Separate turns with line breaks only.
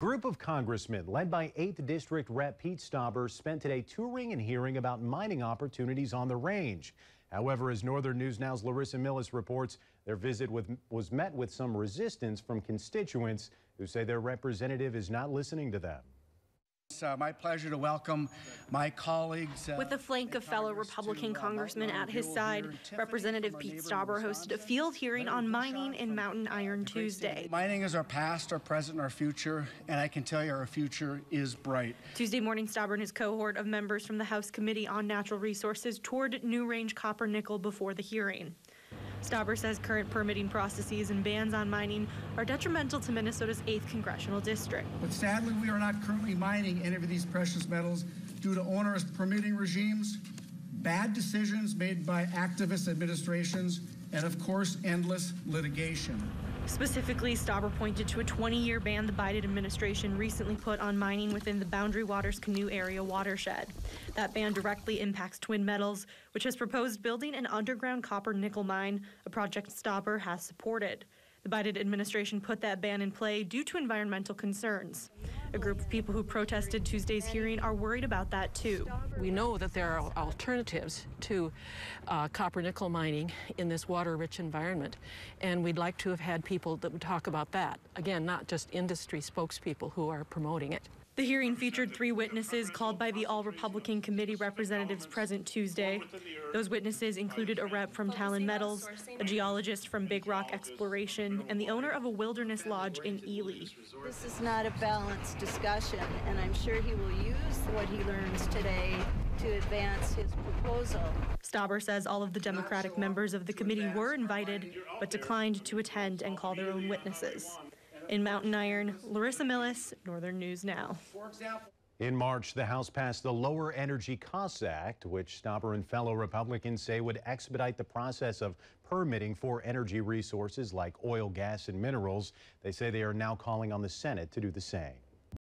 Group of congressmen led by 8th District Rep Pete Stauber spent today touring and hearing about mining opportunities on the range. However, as Northern News Now's Larissa Millis reports, their visit with, was met with some resistance from constituents who say their representative is not listening to them.
It's uh, my pleasure to welcome my colleagues. Uh,
With a flank of fellow Republican
to, uh,
congressmen at his side, Representative Pete Stauber hosted a field hearing on mining in Mountain Iron
the great state of-
Tuesday.
Mining is our past, our present, and our future, and I can tell you our future is bright.
Tuesday morning, Stauber and his cohort of members from the House Committee on Natural Resources toured New Range Copper Nickel before the hearing. Stauber says current permitting processes and bans on mining are detrimental to Minnesota's 8th congressional district.
But sadly, we are not currently mining any of these precious metals due to onerous permitting regimes, bad decisions made by activist administrations, and of course, endless litigation.
Specifically, Stauber pointed to a 20 year ban the Biden administration recently put on mining within the Boundary Waters Canoe Area watershed. That ban directly impacts Twin Metals, which has proposed building an underground copper nickel mine, a project Stauber has supported. The Biden administration put that ban in play due to environmental concerns. A group of people who protested Tuesday's hearing are worried about that too.
We know that there are alternatives to uh, copper nickel mining in this water rich environment, and we'd like to have had people that would talk about that. Again, not just industry spokespeople who are promoting it.
The hearing featured three witnesses called by the all Republican committee representatives present Tuesday. Those witnesses included a rep from Talon Metals, a geologist from Big Rock Exploration, and the owner of a wilderness lodge in Ely.
This is not a balanced discussion, and I'm sure he will use what he learns today to advance his proposal.
Stauber says all of the Democratic members of the committee were invited, but declined to attend and call their own witnesses. In Mountain Iron, Larissa Millis, Northern News Now.
In March, the House passed the Lower Energy Costs Act, which Stauber and fellow Republicans say would expedite the process of permitting for energy resources like oil, gas, and minerals. They say they are now calling on the Senate to do the same.